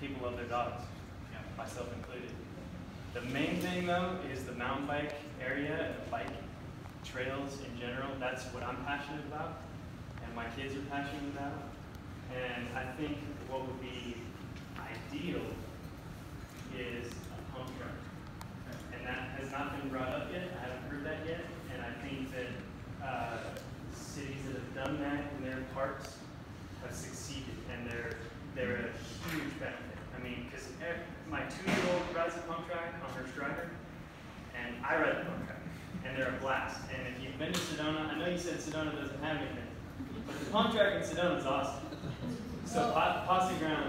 people love their dogs, myself included. The main thing though is the mountain bike area and the bike trails in general. That's what I'm passionate about, and my kids are passionate about. And I think what would be ideal is a pump track. And that has not been brought up yet. I haven't heard that yet. And I think that uh, cities that have done that in their parks have succeeded, they're a huge benefit. I mean, because my two-year-old rides a pump track on her Strider, and I ride the pump track, and they're a blast. And if you've been to Sedona, I know you said Sedona doesn't have anything, but the pump track in Sedona is awesome. So Posse Grounds